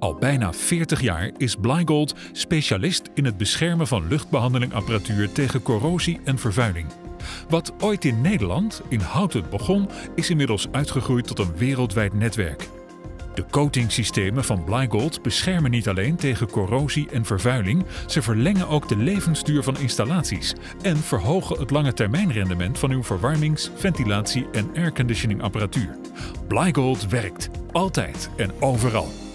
Al bijna 40 jaar is Blygold specialist in het beschermen van luchtbehandelingapparatuur tegen corrosie en vervuiling. Wat ooit in Nederland in houten begon, is inmiddels uitgegroeid tot een wereldwijd netwerk. De coatingsystemen van Blygold beschermen niet alleen tegen corrosie en vervuiling, ze verlengen ook de levensduur van installaties en verhogen het lange termijnrendement van uw verwarmings-, ventilatie- en airconditioningapparatuur. Blygold werkt, altijd en overal.